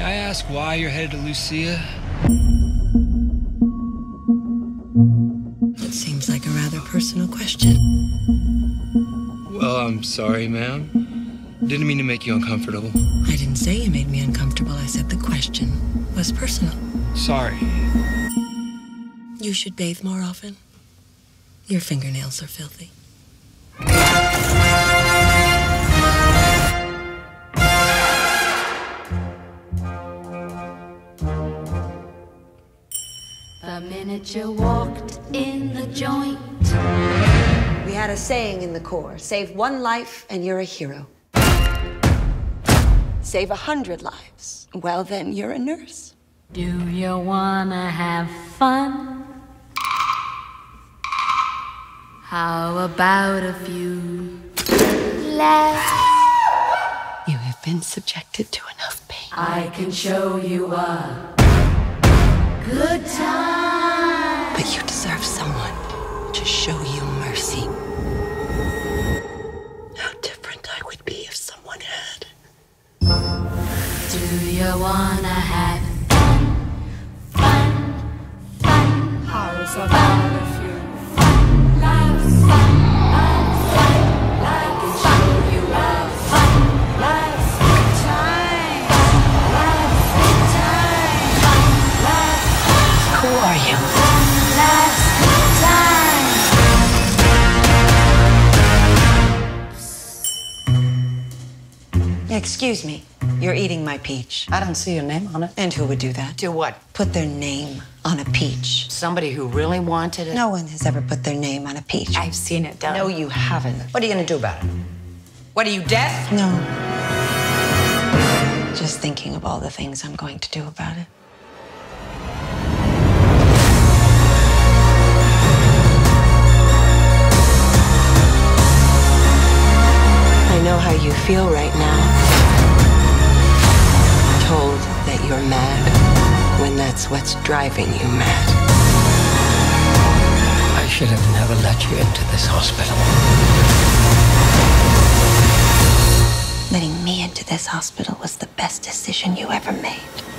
May I ask why you're headed to Lucia? It seems like a rather personal question. Well, I'm sorry, ma'am. Didn't mean to make you uncomfortable. I didn't say you made me uncomfortable. I said the question was personal. Sorry. You should bathe more often. Your fingernails are filthy. The minute you walked in the joint. We had a saying in the Corps save one life and you're a hero. Save a hundred lives. Well, then you're a nurse. Do you wanna have fun? How about a few laughs? You have been subjected to enough pain. I can show you a good time. To show you mercy. How different I would be if someone had. Do you wanna have fun? Fun, fun. How's about a few fun laughs? Fun, laughs, fun. I can show you a fun laughs. Time. Fun, laughs, time. Fun, laughs, Who are you? Excuse me. You're eating my peach. I don't see your name on it. And who would do that? Do what? Put their name on a peach. Somebody who really wanted it? No one has ever put their name on a peach. I've seen it done. No, you haven't. What are you gonna do about it? What are you, deaf? No. Just thinking of all the things I'm going to do about it. I know how you feel right now. That you're mad when that's what's driving you mad. I should have never let you into this hospital. Letting me into this hospital was the best decision you ever made.